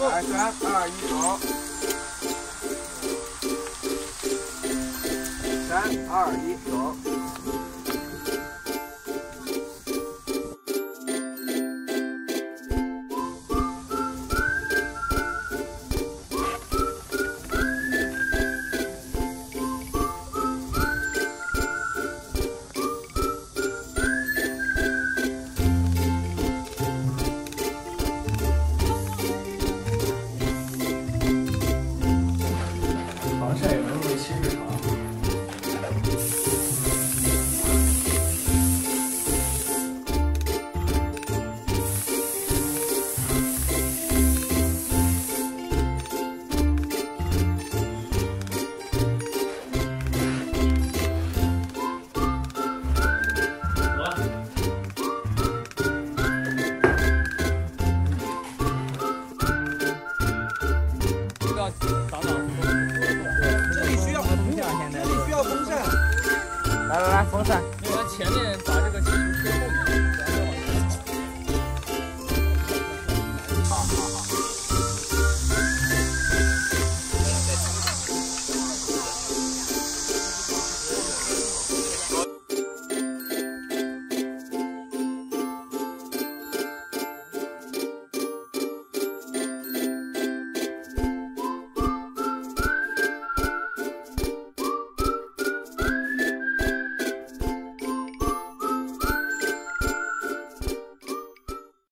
来，三二一，走。三二一，走。这里需要风扇这里需要风扇来来来风扇。因为前面把这个气球吹后面。